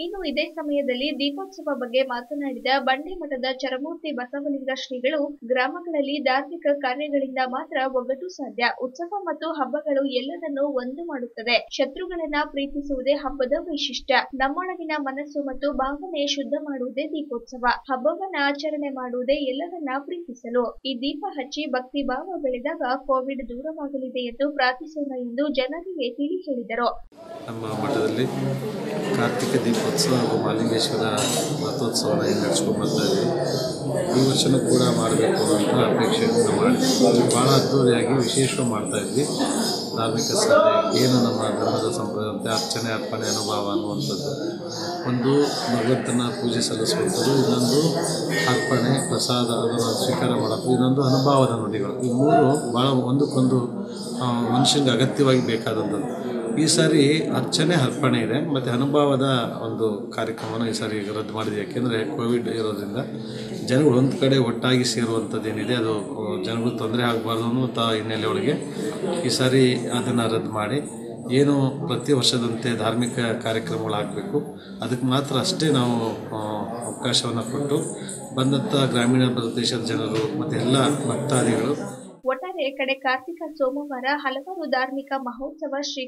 ಇನ್ನು ಇದೇ ಸಮಯದಲ್ಲಿ ದೀಪೋತ್ಸವ ಬಗ್ಗೆ ಮಾತನಾಡಿದ ಬಂಡೆ ಮಠದ ಚರಮೂರ್ತಿ ಬಸವಲಿಂಗ ಶ್ರೀಗಳು, ಗ್ರಾಮಗಳಲ್ಲಿ ಧಾರ್ಮಿಕ ಕಾರ್ಯಗಳಿಂದ ಮಾತ್ರ ಒಗ್ಗಟ್ಟು ಸಾಧ್ಯ. ಉತ್ಸವ ಮತ್ತು ಹಬ್ಬಗಳು ಎಲ್ಲದನ್ನು ಒಂದು ಮಾಡುತ್ತದೆ ಶತ್ರುಗಳನ್ನ ಪ್ರೀತಿಸುವುದೇ ಹಬ್ಬದ ವೈಶಿಷ್ಟ್ಯ. ನಮ್ಮೊಳಗಿನ ಮನಸ್ಸು ಮತ್ತು ಭಾವನೆ ಶುದ್ಧ ಮಾಡುವುದೇ ದೀಪೋತ್ಸವ. ಹಬ್ಬವನ್ನ ಆಚರಣೆ ಮಾಡುವುದೇ ಎಲ್ಲರನ್ನ ಪ್ರೀತಿಸಲು. ಈ ದೀಪ ಹಚ್ಚಿ ಭಕ್ತಿ ಭಾವ ಬೆಳೆದಾಗ ಕೋವಿಡ್ ದೂರವಾಗಲಿದೆ ಎಂದು ಪ್ರಾರ್ಥಿಸೋಣ ಎಂದು ಜನರಿಗೆ ತಿಳಿ ಹೇಳಿದರು. ನಮ್ಮ ಮಠದಲ್ಲಿ ಕಾರ್ತಿಕ ದೀಪೋತ್ಸವ ಹಾಗೂ ಮಾಲಿಂಗೇಶ್ವರ ರಥೋತ್ಸವನ ಏನು ನಡೆಸ್ಕೊಂಡ್ಬರ್ತಾ ಇದ್ದೀವಿ ಈ ವರ್ಷನೂ ಕೂಡ ಮಾಡಬೇಕು ಅಂತ ಅಪೇಕ್ಷೆಯನ್ನು ಮಾಡಿ ಭಾಳ ಅದ್ದೂರಿಯಾಗಿ ವಿಶೇಷವಾಗಿ ಮಾಡ್ತಾಯಿದ್ವಿ ಧಾರ್ಮಿಕ ಸಭೆ, ಏನು ನಮ್ಮ ಧರ್ಮದ ಸಂಪ್ರದಾಯ ಅರ್ಚನೆ ಅರ್ಪಣೆ, ಅನುಭವ ಅನ್ನುವಂಥದ್ದು. ಒಂದು ಭಗವಂತನ ಪೂಜೆ ಸಲ್ಲಿಸುವಂಥದ್ದು, ಇನ್ನೊಂದು ಅರ್ಪಣೆ, ಪ್ರಸಾದ ಅದನ್ನು ಸ್ವೀಕಾರ ಮಾಡೋದು, ಇನ್ನೊಂದು ಅನುಭವದ ನುಡಿಗಳು. ಈ ಮೂರು ಭಾಳ ಒಂದಕ್ಕೊಂದು ಮನುಷ್ಯನಿಗೆ ಅಗತ್ಯವಾಗಿ ಬೇಕಾದಂಥದ್ದು. ಈ ಸಾರಿ ಅರ್ಚನೆ ಅರ್ಪಣೆ ಇದೆ. ಮತ್ತು ಅನುಭವದ ಒಂದು ಕಾರ್ಯಕ್ರಮನ ಈ ಸಾರಿ ರದ್ದು ಮಾಡಿದೆ. ಯಾಕೆಂದರೆ ಕೋವಿಡ್ ಇರೋದ್ರಿಂದ ಜನಗಳು ಒಂದು ಕಡೆ ಒಟ್ಟಾಗಿ ಸೇರುವಂಥದ್ದೇನಿದೆ ಅದು ಜನಗಳು ತೊಂದರೆ ಆಗಬಾರ್ದು ಅನ್ನೋ ಹಿನ್ನೆಲೆ ಒಳಗೆ ಈ ಸಾರಿ ಅದನ್ನು ರದ್ದು ಮಾಡಿ. ಏನು ಪ್ರತಿ ವರ್ಷದಂತೆ ಧಾರ್ಮಿಕ ಕಾರ್ಯಕ್ರಮಗಳಾಗಬೇಕು ಅದಕ್ಕೆ ಮಾತ್ರ ಅಷ್ಟೇ ನಾವು ಅವಕಾಶವನ್ನು ಕೊಟ್ಟು ಬಂದಂಥ ಗ್ರಾಮೀಣ ಪ್ರದೇಶದ ಜನರು ಮತ್ತು ಎಲ್ಲ ಭಕ್ತಾದಿಗಳು ಒಟ್ಟಾರೆ ಕಡೆ ಕಾರ್ತಿಕ ಸೋಮವಾರ ಹಲವಾರು ಧಾರ್ಮಿಕ ಮಹೋತ್ಸವ ಶ್ರೀ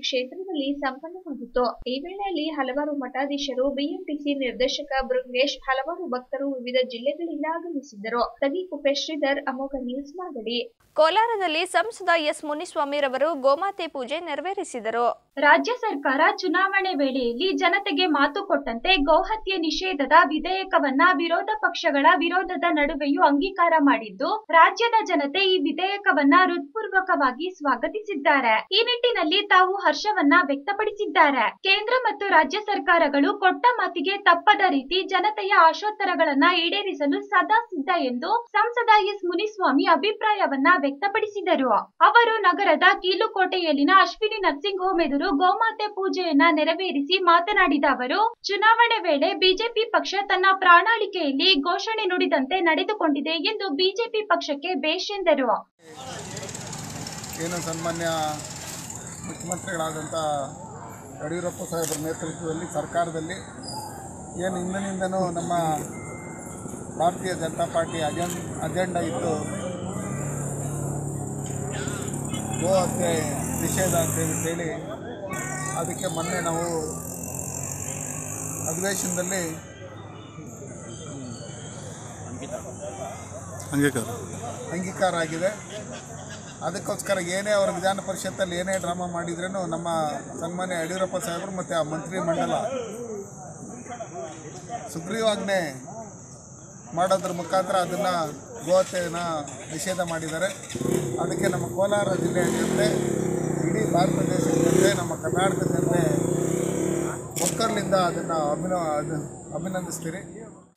ಕ್ಷೇತ್ರದಲ್ಲಿ ಸಂಪನ್ನವಾಗಿತ್ತು ಈ ವೇಳೆಯಲ್ಲಿ ಹಲವಾರು ಮಠಾಧೀಶರು ಬಿಎಂಟಿಸಿ ನಿರ್ದೇಶಕ ಬೃಂಗೇಶ್ ಹಲವಾರು ಭಕ್ತರು ವಿವಿಧ ಜಿಲ್ಲೆಗಳಿಂದ ಆಗಮಿಸಿದ್ದರು. ತಗಿಕುಪ್ಪೆ ಶ್ರೀಧರ್ ಅಮೋಘ ನ್ಯೂಸ್ ಮಾಗಡಿ. ಕೋಲಾರದಲ್ಲಿ ಸಂಸದ ಎಸ್ ಮುನಿಸ್ವಾಮಿರವರು ಗೋಮಾತೆ ಪೂಜೆ ನೆರವೇರಿಸಿದರು. ರಾಜ್ಯ ಸರ್ಕಾರ ಚುನಾವಣೆ ವೇಳೆಯಲ್ಲಿ ಜನತೆಗೆ ಮಾತು ಕೊಟ್ಟಂತೆ ಗೋಹತ್ಯೆ ನಿಷೇಧದ ವಿಧೇಯಕವನ್ನ ವಿರೋಧ ಪಕ್ಷಗಳ ವಿರೋಧದ ನಡುವೆಯೂ ಅಂಗೀಕಾರ ಮಾಡಿದ್ದು ರಾಜ್ಯದ ಜನತೆ ಈ ವಿಧೇಯಕವನ್ನ ಹೃತ್ಪೂರ್ವಕವಾಗಿ ಸ್ವಾಗತಿಸಿದ್ದಾರೆ. ಈ ನಿಟ್ಟಿನಲ್ಲಿ ತಾವು ಹರ್ಷವನ್ನ ವ್ಯಕ್ತಪಡಿಸಿದ್ದಾರೆ. ಕೇಂದ್ರ ಮತ್ತು ರಾಜ್ಯ ಸರ್ಕಾರಗಳು ಕೊಟ್ಟ ಮಾತಿಗೆ ತಪ್ಪದ ರೀತಿ ಜನತೆಯ ಆಶೋತ್ತರಗಳನ್ನ ಈಡೇರಿಸಲು ಸದಾ ಸಿದ್ಧ ಎಂದು ಸಂಸದ ಎಸ್ ಮುನಿಸ್ವಾಮಿ ಅಭಿಪ್ರಾಯವನ್ನ ವ್ಯಕ್ತಪಡಿಸಿದರು. ಅವರು ನಗರದ ಕೀಲುಕೋಟೆಯಲ್ಲಿನ ಅಶ್ವಿನಿ ನರ್ಸಿಂಗ್ ಹೋಮ್ ಎದುರು ಗೋಮಾತೆ ಪೂಜೆಯನ್ನ ನೆರವೇರಿಸಿ ಮಾತನಾಡಿದ ಅವರು, ಚುನಾವಣೆ ವೇಳೆ ಬಿಜೆಪಿ ಪಕ್ಷ ತನ್ನ ಪ್ರಣಾಳಿಕೆಯಲ್ಲಿ ಘೋಷಣೆ ನುಡಿದಂತೆ ನಡೆದುಕೊಂಡಿದೆ ಎಂದು ಬಿಜೆಪಿ ಪಕ್ಷಕ್ಕೆ ಬೇಷೆಂದರು ಏನು ಸನ್ಮಾನ್ಯ ಮುಖ್ಯಮಂತ್ರಿಗಳಾದಂಥ ಯಡಿಯೂರಪ್ಪ ಸಾಹೇಬರ ನೇತೃತ್ವದಲ್ಲಿ ಸರ್ಕಾರದಲ್ಲಿ ಏನು ಹಿಂದಿನಿಂದನೂ ನಮ್ಮ ಭಾರತೀಯ ಜನತಾ ಪಾರ್ಟಿ ಅಜೆಂಡ್ ಅಜೆಂಡಾ ಇತ್ತು ಗೋ ಹತ್ಯೆ ನಿಷೇಧ ಅಂತೇಳಿ ಹೇಳಿ ಅದಕ್ಕೆ ಮೊನ್ನೆ ನಾವು ಅಧಿವೇಶನದಲ್ಲಿ ಅಂಗೀಕಾರ. ಅಂಗೀಕಾರ ಆಗಿದೆ. ಅದಕ್ಕೋಸ್ಕರ ಏನೇ ಅವರು ವಿಧಾನ ಪರಿಷತ್ತಲ್ಲಿ ಏನೇ ಡ್ರಾಮಾ ಮಾಡಿದ್ರೂ ನಮ್ಮ ಸನ್ಮಾನ್ಯ ಯಡಿಯೂರಪ್ಪ ಸಾಹೇಬರು ಮತ್ತು ಆ ಮಂತ್ರಿ ಮಂಡಲ ಸುಗ್ರೀವಾಜ್ಞೆ ಮಾಡೋದ್ರ ಮುಖಾಂತರ ಅದನ್ನು ಗೋಹತ್ಯೆಯನ್ನು ನಿಷೇಧ ಮಾಡಿದ್ದಾರೆ. ಅದಕ್ಕೆ ನಮ್ಮ ಕೋಲಾರ ಜಿಲ್ಲೆಯ ಜನತೆ ಇಡೀ ಭಾರತ ದೇಶದ ಜನತೆ ನಮ್ಮ ಕರ್ನಾಟಕದ ಜನತೆ ಒಕ್ಕರ್ಲಿಂದ ಅದನ್ನು ಅಭಿನ ಅಭಿನಂದಿಸ್ತೀರಿ.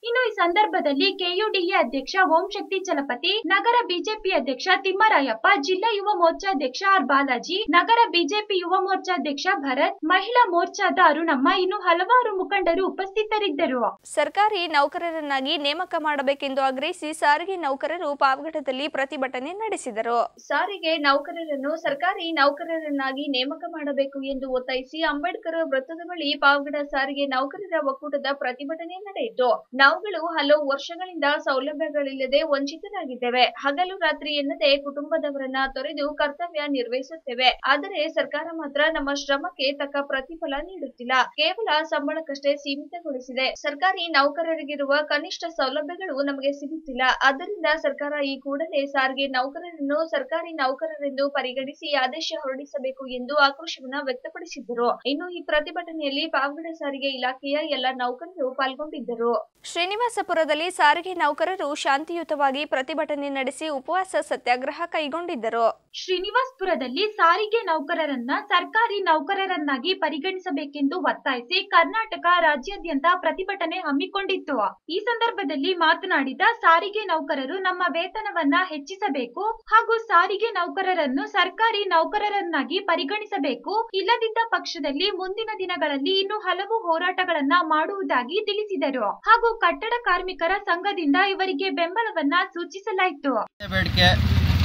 ಇನ್ನು ಈ ಸಂದರ್ಭದಲ್ಲಿ ಕೆಯುಡಿಎ ಅಧ್ಯಕ್ಷ ಓಂ ಶಕ್ತಿ ಚಲಪತಿ ನಗರ ಬಿಜೆಪಿ ಅಧ್ಯಕ್ಷ ತಿಮ್ಮರಾಯಪ್ಪ ಜಿಲ್ಲಾ ಯುವ ಮೋರ್ಚಾಧ್ಯಕ್ಷ ಆರ್ ಬಾಲಾಜಿ ನಗರ ಬಿಜೆಪಿ ಯುವ ಮೋರ್ಚಾಧ್ಯಕ್ಷ ಭರತ್ ಮಹಿಳಾ ಮೋರ್ಚಾದ ಅರುಣಮ್ಮ ಇನ್ನು ಹಲವಾರು ಮುಖಂಡರು ಉಪಸ್ಥಿತರಿದ್ದರು. ಸರ್ಕಾರಿ ನೌಕರರನ್ನಾಗಿ ನೇಮಕ ಮಾಡಬೇಕೆಂದು ಆಗ್ರಹಿಸಿ ಸಾರಿಗೆ ನೌಕರರು ಪಾವಗಡದಲ್ಲಿ ಪ್ರತಿಭಟನೆ ನಡೆಸಿದರು. ಸಾರಿಗೆ ನೌಕರರನ್ನು ಸರ್ಕಾರಿ ನೌಕರರನ್ನಾಗಿ ನೇಮಕ ಮಾಡಬೇಕು ಎಂದು ಒತ್ತಾಯಿಸಿ ಅಂಬೇಡ್ಕರ್ ವೃತ್ತದ ಬಳಿ ಪಾವಗಡ ಸಾರಿಗೆ ನೌಕರರ ಒಕ್ಕೂಟದ ಪ್ರತಿಭಟನೆ ನಡೆಯಿತು. ನಾವುಗಳು ಹಲವು ವರ್ಷಗಳಿಂದ ಸೌಲಭ್ಯಗಳಿಲ್ಲದೆ ವಂಚಿತರಾಗಿದ್ದೇವೆ. ಹಗಲು ರಾತ್ರಿ ಎನ್ನದೆ ಕುಟುಂಬದವರನ್ನ ತೊರೆದು ಕರ್ತವ್ಯ ನಿರ್ವಹಿಸುತ್ತೇವೆ. ಆದರೆ ಸರ್ಕಾರ ಮಾತ್ರ ನಮ್ಮ ಶ್ರಮಕ್ಕೆ ತಕ್ಕ ಪ್ರತಿಫಲ ನೀಡುತ್ತಿಲ್ಲ. ಕೇವಲ ಸಂಬಳಕ್ಕಷ್ಟೇ ಸೀಮಿತಗೊಳಿಸಿದೆ. ಸರ್ಕಾರಿ ನೌಕರರಿಗಿರುವ ಕನಿಷ್ಠ ಸೌಲಭ್ಯಗಳು ನಮಗೆ ಸಿಗುತ್ತಿಲ್ಲ. ಆದ್ದರಿಂದ ಸರ್ಕಾರ ಈ ಕೂಡಲೇ ಸಾರಿಗೆ ನೌಕರರನ್ನು ಸರ್ಕಾರಿ ನೌಕರರೆಂದು ಪರಿಗಣಿಸಿ ಆದೇಶ ಹೊರಡಿಸಬೇಕು ಎಂದು ಆಕ್ರೋಶವನ್ನ ವ್ಯಕ್ತಪಡಿಸಿದ್ದರು. ಇನ್ನು ಈ ಪ್ರತಿಭಟನೆಯಲ್ಲಿ ಪಾವಗಡ ಸಾರಿಗೆ ಇಲಾಖೆಯ ಎಲ್ಲ ನೌಕರರು ಪಾಲ್ಗೊಂಡಿದ್ದರು. ಶ್ರೀನಿವಾಸಪುರದಲ್ಲಿ ಸಾರಿಗೆ ನೌಕರರು ಶಾಂತಿಯುತವಾಗಿ ಪ್ರತಿಭಟನೆ ನಡೆಸಿ ಉಪವಾಸ ಸತ್ಯಾಗ್ರಹ ಕೈಗೊಂಡಿದ್ದರು. ಶ್ರೀನಿವಾಸಪುರದಲ್ಲಿ ಸಾರಿಗೆ ನೌಕರರನ್ನ ಸರ್ಕಾರಿ ನೌಕರರನ್ನಾಗಿ ಪರಿಗಣಿಸಬೇಕೆಂದು ಒತ್ತಾಯಿಸಿ ಕರ್ನಾಟಕ ರಾಜ್ಯಾದ್ಯಂತ ಪ್ರತಿಭಟನೆ ಹಮ್ಮಿಕೊಂಡಿತ್ತು. ಈ ಸಂದರ್ಭದಲ್ಲಿ ಮಾತನಾಡಿದ ಸಾರಿಗೆ ನೌಕರರು ನಮ್ಮ ವೇತನವನ್ನ ಹೆಚ್ಚಿಸಬೇಕು ಹಾಗೂ ಸಾರಿಗೆ ನೌಕರರನ್ನು ಸರ್ಕಾರಿ ನೌಕರರನ್ನಾಗಿ ಪರಿಗಣಿಸಬೇಕು. ಇಲ್ಲದಿದ್ದ ಪಕ್ಷದಲ್ಲಿ ಮುಂದಿನ ದಿನಗಳಲ್ಲಿ ಇನ್ನು ಹಲವು ಹೋರಾಟಗಳನ್ನ ಮಾಡುವುದಾಗಿ ತಿಳಿಸಿದರು. ಹಾಗೂ ಕಟ್ಟಡ ಕಾರ್ಮಿಕರ ಸಂಘದಿಂದ ಇವರಿಗೆ ಬೆಂಬಲವನ್ನ ಸೂಚಿಸಲಾಯಿತು. ಬೇಡಿಕೆ,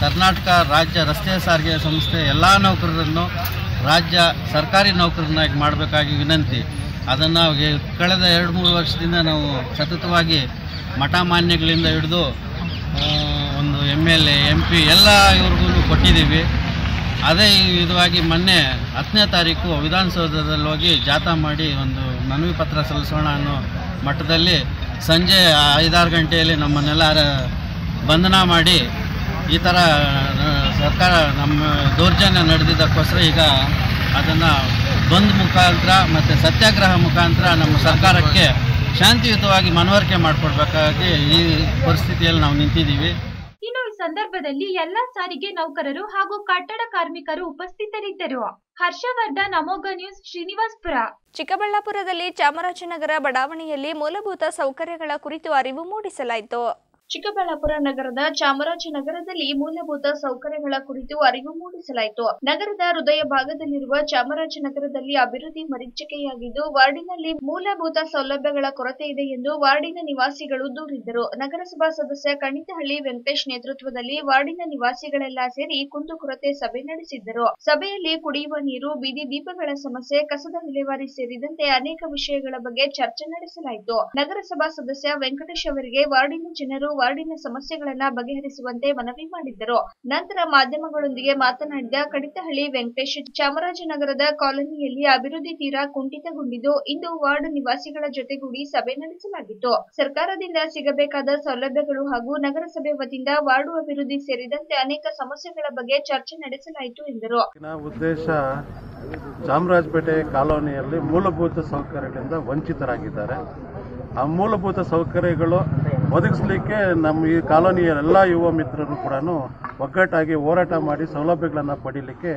ಕರ್ನಾಟಕ ರಾಜ್ಯ ರಸ್ತೆ ಸಾರಿಗೆ ಸಂಸ್ಥೆ ಎಲ್ಲ ನೌಕರರನ್ನು ರಾಜ್ಯ ಸರ್ಕಾರಿ ನೌಕರರನ್ನಾಗಿ ಮಾಡಬೇಕಾಗಿ ವಿನಂತಿ. ಅದನ್ನು ಕಳೆದ ಎರಡು ಮೂರು ವರ್ಷದಿಂದ ನಾವು ಸತತವಾಗಿ ಮಠ ಮಾನ್ಯಗಳಿಂದ ಹಿಡಿದು ಒಂದು M L A, M P ಎಲ್ಲ ಇವ್ರಿಗೂ ಕೊಟ್ಟಿದ್ದೀವಿ. ಅದೇ ವಿಧವಾಗಿ ಮೊನ್ನೆ ಹತ್ತನೇ ತಾರೀಕು ವಿಧಾನಸೌಧದಲ್ಲಿ ಹೋಗಿ ಜಾಥಾ ಮಾಡಿ ಒಂದು ಮನವಿ ಪತ್ರ ಸಲ್ಲಿಸೋಣ ಅನ್ನೋ ಮಟ್ಟದಲ್ಲಿ ಸಂಜೆ ಐದಾರು ಗಂಟೆಯಲ್ಲಿ ನಮ್ಮನ್ನೆಲ್ಲ ಬಂಧನ ಮಾಡಿ ಈ ಥರ ಸರ್ಕಾರ ನಮ್ಮ ದೌರ್ಜನ್ಯ ನಡೆದಿದ್ದಕ್ಕೋಸ್ಕರ ಈಗ ಅದನ್ನು ಬಂದ್ ಮುಖಾಂತರ ಮತ್ತು ಸತ್ಯಾಗ್ರಹ ಮುಖಾಂತರ ನಮ್ಮ ಸರ್ಕಾರಕ್ಕೆ ಶಾಂತಿಯುತವಾಗಿ ಮನವರಿಕೆ ಮಾಡಿಕೊಡ್ಬೇಕಾಗಿ ಈ ಪರಿಸ್ಥಿತಿಯಲ್ಲಿ ನಾವು ನಿಂತಿದ್ದೀವಿ. ಸಂದರ್ಭದಲ್ಲಿ ಎಲ್ಲ ಸಾರಿಗೆ ನೌಕರರು ಹಾಗೂ ಕಟ್ಟಡ ಕಾರ್ಮಿಕರು ಉಪಸ್ಥಿತರಿದ್ದರು. ಹರ್ಷವರ್ಧನ್, ಅಮೋಘ ನ್ಯೂಸ್, ಶ್ರೀನಿವಾಸ್ಪುರ. ಚಿಕ್ಕಬಳ್ಳಾಪುರದಲ್ಲಿ ಚಾಮರಾಜನಗರ ಬಡಾವಣೆಯಲ್ಲಿ ಮೂಲಭೂತ ಸೌಕರ್ಯಗಳ ಕುರಿತು ಅರಿವು ಮೂಡಿಸಲಾಯಿತು. ಚಿಕ್ಕಬಳ್ಳಾಪುರ ನಗರದ ಚಾಮರಾಜನಗರದಲ್ಲಿ ಮೂಲಭೂತ ಸೌಕರ್ಯಗಳ ಕುರಿತು ಅರಿವು ಮೂಡಿಸಲಾಯಿತು. ನಗರದ ಹೃದಯ ಭಾಗದಲ್ಲಿರುವ ಚಾಮರಾಜನಗರದಲ್ಲಿ ಅಭಿವೃದ್ಧಿ ಮರೀಚಿಕೆಯಾಗಿದ್ದು, ವಾರ್ಡಿನಲ್ಲಿ ಮೂಲಭೂತ ಸೌಲಭ್ಯಗಳ ಕೊರತೆ ಇದೆ ಎಂದು ವಾರ್ಡಿನ ನಿವಾಸಿಗಳು ದೂರಿದ್ದರು. ನಗರಸಭಾ ಸದಸ್ಯ ಕಣಿತಹಳ್ಳಿ ವೆಂಕಟೇಶ್ ನೇತೃತ್ವದಲ್ಲಿ ವಾರ್ಡಿನ ನಿವಾಸಿಗಳೆಲ್ಲ ಸೇರಿ ಕುಂದುಕೊರತೆ ಸಭೆ ನಡೆಸಿದ್ದರು. ಸಭೆಯಲ್ಲಿ ಕುಡಿಯುವ ನೀರು, ಬೀದಿ ದೀಪಗಳ ಸಮಸ್ಯೆ, ಕಸದ ವಿಲೇವಾರಿ ಸೇರಿದಂತೆ ಅನೇಕ ವಿಷಯಗಳ ಬಗ್ಗೆ ಚರ್ಚೆ ನಡೆಸಲಾಯಿತು. ನಗರಸಭಾ ಸದಸ್ಯ ವೆಂಕಟೇಶ್ ಅವರಿಗೆ ವಾರ್ಡಿನ ಜನರು ವಾರ್ಡಿನ ಸಮಸ್ಯೆಗಳನ್ನ ಬಗೆಹರಿಸುವಂತೆ ಮನವಿ ಮಾಡಿದ್ದರು. ನಂತರ ಮಾಧ್ಯಮಗಳೊಂದಿಗೆ ಮಾತನಾಡಿದ ಕಡಿತಹಳ್ಳಿ ವೆಂಕಟೇಶ್, ಚಾಮರಾಜನಗರದ ಕಾಲೋನಿಯಲ್ಲಿ ಅಭಿವೃದ್ಧಿ ತೀರಾ ಕುಂಠಿತಗೊಂಡಿದ್ದು, ಇಂದು ವಾರ್ಡ್ ನಿವಾಸಿಗಳ ಜೊತೆಗೂಡಿ ಸಭೆ ನಡೆಸಲಾಗಿತ್ತು. ಸರ್ಕಾರದಿಂದ ಸಿಗಬೇಕಾದ ಸೌಲಭ್ಯಗಳು ಹಾಗೂ ನಗರಸಭೆ ವತಿಯಿಂದ ವಾರ್ಡು ಅಭಿವೃದ್ಧಿ ಸೇರಿದಂತೆ ಅನೇಕ ಸಮಸ್ಯೆಗಳ ಬಗ್ಗೆ ಚರ್ಚೆ ನಡೆಸಲಾಯಿತು ಎಂದರು. ಉದ್ದೇಶ ಚಾಮರಾಜಪೇಟೆ ಕಾಲೋನಿಯಲ್ಲಿ ಮೂಲಭೂತ ಸೌಕರ್ಯಗಳಿಂದ ವಂಚಿತರಾಗಿದ್ದಾರೆ. ಆ ಮೂಲಭೂತ ಸೌಕರ್ಯಗಳು ಒದಗಿಸಲಿಕ್ಕೆ ನಮ್ಮ ಈ ಕಾಲೋನಿಯ ಎಲ್ಲ ಯುವ ಮಿತ್ರರು ಕೂಡ ಒಗ್ಗಟ್ಟಾಗಿ ಹೋರಾಟ ಮಾಡಿ ಸೌಲಭ್ಯಗಳನ್ನು ಪಡೀಲಿಕ್ಕೆ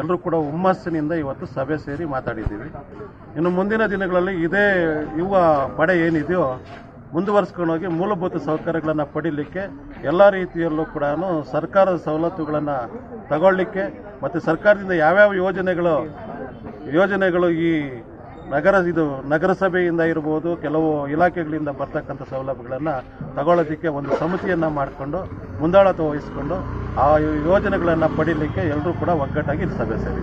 ಎಲ್ಲರೂ ಕೂಡ ಹುಮ್ಮಸ್ಸಿನಿಂದ ಇವತ್ತು ಸಭೆ ಸೇರಿ ಮಾತಾಡಿದ್ದೀವಿ. ಇನ್ನು ಮುಂದಿನ ದಿನಗಳಲ್ಲಿ ಇದೇ ಯುವ ಪಡೆ ಏನಿದೆಯೋ ಮುಂದುವರಿಸ್ಕೊಂಡು ಹೋಗಿ ಮೂಲಭೂತ ಸೌಕರ್ಯಗಳನ್ನು ಪಡೀಲಿಕ್ಕೆ ಎಲ್ಲ ರೀತಿಯಲ್ಲೂ ಕೂಡ ಸರ್ಕಾರದ ಸವಲತ್ತುಗಳನ್ನು ತಗೊಳ್ಳಿಕ್ಕೆ ಮತ್ತು ಸರ್ಕಾರದಿಂದ ಯಾವ್ಯಾವ ಯೋಜನೆಗಳು ಯೋಜನೆಗಳು ಈ ನಗರ ಇದು ನಗರಸಭೆಯಿಂದ ಇರ್ಬೋದು ಕೆಲವು ಇಲಾಖೆಗಳಿಂದ ಬರ್ತಕ್ಕಂಥ ಸೌಲಭ್ಯಗಳನ್ನು ತಗೊಳ್ಳೋದಕ್ಕೆ ಒಂದು ಸಮಿತಿಯನ್ನು ಮಾಡಿಕೊಂಡು ಮುಂದಾಳತ್ವ ವಹಿಸಿಕೊಂಡು ಆ ಯೋಜನೆಗಳನ್ನು ಪಡೀಲಿಕ್ಕೆ ಎಲ್ಲರೂ ಕೂಡ ಒಗ್ಗಟ್ಟಾಗಿ ಇಲ್ಲಿ ಸಭೆ ಸೇರಿ.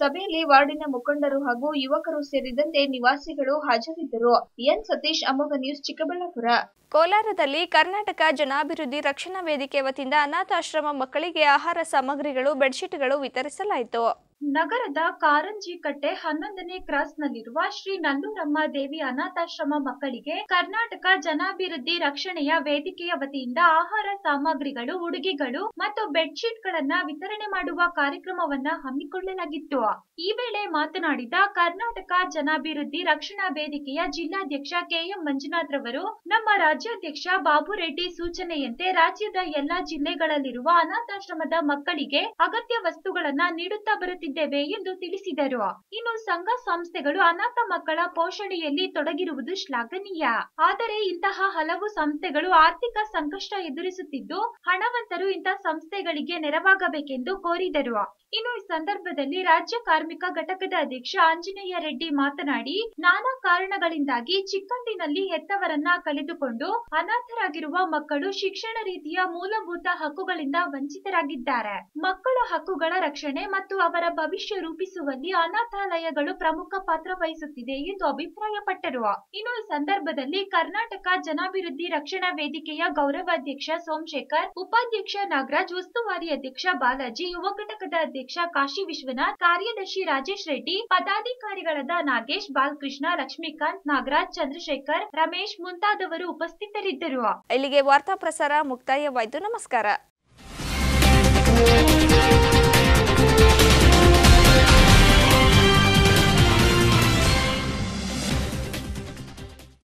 ಸಭೆಯಲ್ಲಿ ವಾರ್ಡಿನ ಮುಖಂಡರು ಹಾಗೂ ಯುವಕರು ಸೇರಿದಂತೆ ನಿವಾಸಿಗಳು ಹಾಜರಿದ್ದರು. ಎನ್ ಸತೀಶ್ ಅಮೋಘ ನ್ಯೂಸ್ ಚಿಕ್ಕಬಳ್ಳಾಪುರ. ಕೋಲಾರದಲ್ಲಿ ಕರ್ನಾಟಕ ಜನಾಭಿವೃದ್ಧಿ ರಕ್ಷಣಾ ವೇದಿಕೆ ವತಿಯಿಂದ ಅನಾಥಾಶ್ರಮ ಮಕ್ಕಳಿಗೆ ಆಹಾರ ಸಾಮಗ್ರಿಗಳು ಬೆಡ್ಶೀಟ್ಗಳು ವಿತರಿಸಲಾಯಿತು. ನಗರದ ಕಾರಂಜಿ ಕಟ್ಟೆ ಹನ್ನೊಂದನೇ ಕ್ರಾಸ್ನಲ್ಲಿರುವ ಶ್ರೀ ನಲ್ಲೂರಮ್ಮ ದೇವಿ ಅನಾಥಾಶ್ರಮ ಮಕ್ಕಳಿಗೆ ಕರ್ನಾಟಕ ಜನಾಭಿವೃದ್ಧಿ ರಕ್ಷಣೆಯ ವೇದಿಕೆಯ ವತಿಯಿಂದ ಆಹಾರ ಸಾಮಗ್ರಿಗಳು, ಉಡುಗೆಗಳು ಮತ್ತು ಬೆಡ್ಶೀಟ್ ಗಳನ್ನ ವಿತರಣೆ ಮಾಡುವ ಕಾರ್ಯಕ್ರಮವನ್ನ ಹಮ್ಮಿಕೊಳ್ಳಲಾಗಿತ್ತು. ಈ ವೇಳೆ ಮಾತನಾಡಿದ ಕರ್ನಾಟಕ ಜನಾಭಿವೃದ್ಧಿ ರಕ್ಷಣಾ ವೇದಿಕೆಯ ಜಿಲ್ಲಾಧ್ಯಕ್ಷ ಕೆಎಂ ಮಂಜುನಾಥ್ ರವರು, ನಮ್ಮ ರಾಜ್ಯಾಧ್ಯಕ್ಷ ಬಾಬುರೆಡ್ಡಿ ಸೂಚನೆಯಂತೆ ರಾಜ್ಯದ ಎಲ್ಲಾ ಜಿಲ್ಲೆಗಳಲ್ಲಿರುವ ಅನಾಥಾಶ್ರಮದ ಮಕ್ಕಳಿಗೆ ಅಗತ್ಯ ವಸ್ತುಗಳನ್ನ ನೀಡುತ್ತಾ ಬರುತ್ತಿದ್ದೇವೆ ಎಂದು ತಿಳಿಸಿದರು. ಇನ್ನು ಸಂಘ ಸಂಸ್ಥೆಗಳು ಅನಾಥ ಮಕ್ಕಳ ಪೋಷಣೆಯಲ್ಲಿ ತೊಡಗಿರುವುದು ಶ್ಲಾಘನೀಯ. ಆದರೆ ಇಂತಹ ಹಲವು ಸಂಸ್ಥೆಗಳು ಆರ್ಥಿಕ ಸಂಕಷ್ಟ ಎದುರಿಸುತ್ತಿದ್ದು, ಹಣವಂತರು ಇಂತಹ ಸಂಸ್ಥೆಗಳಿಗೆ ನೆರವಾಗಬೇಕೆಂದು ಕೋರಿದರು. ಇನ್ನು ಈ ಸಂದರ್ಭದಲ್ಲಿ ರಾಜ್ಯ ಕಾರ್ಮಿಕ ಘಟಕದ ಅಧ್ಯಕ್ಷ ಆಂಜನೇಯ ರೆಡ್ಡಿ ಮಾತನಾಡಿ, ನಾನಾ ಕಾರಣಗಳಿಂದಾಗಿ ಚಿಕ್ಕಂದಿನಲ್ಲಿ ಹೆತ್ತವರನ್ನ ಕಳೆದುಕೊಂಡು ಅನಾಥರಾಗಿರುವ ಮಕ್ಕಳು ಶಿಕ್ಷಣ ರೀತಿಯ ಮೂಲಭೂತ ಹಕ್ಕುಗಳಿಂದ ವಂಚಿತರಾಗಿದ್ದಾರೆ. ಮಕ್ಕಳ ಹಕ್ಕುಗಳ ರಕ್ಷಣೆ ಮತ್ತು ಅವರ ಭವಿಷ್ಯ ರೂಪಿಸುವಲ್ಲಿ ಅನಾಥಾಲಯಗಳು ಪ್ರಮುಖ ಪಾತ್ರ ವಹಿಸುತ್ತಿದೆ ಎಂದು ಅಭಿಪ್ರಾಯಪಟ್ಟರು. ಇನ್ನು ಸಂದರ್ಭದಲ್ಲಿ ಕರ್ನಾಟಕ ಜನಾಭಿವೃದ್ಧಿ ರಕ್ಷಣಾ ವೇದಿಕೆಯ ಗೌರವಾಧ್ಯಕ್ಷ ಸೋಮಶೇಖರ್, ಉಪಾಧ್ಯಕ್ಷ ನಾಗರಾಜ್, ಉಸ್ತುವಾರಿ ಅಧ್ಯಕ್ಷ ಬಾಲಾಜಿ, ಯುವ ಘಟಕದ ಅಧ್ಯಕ್ಷ ಕಾಶಿ ವಿಶ್ವನಾಥ್, ಕಾರ್ಯದರ್ಶಿ ರಾಜೇಶ್ ರೆಡ್ಡಿ, ಪದಾಧಿಕಾರಿಗಳಾದ ನಾಗೇಶ್, ಬಾಲಕೃಷ್ಣ, ಲಕ್ಷ್ಮೀಕಾಂತ್, ನಾಗರಾಜ್, ಚಂದ್ರಶೇಖರ್, ರಮೇಶ್ ಮುಂತಾದವರು ಉಪಸ್ಥಿತರಿದ್ದರು. ಇಲ್ಲಿಗೆ ವಾರ್ತಾ ಪ್ರಸಾರ ಮುಕ್ತಾಯವಾಯಿತು. ನಮಸ್ಕಾರ.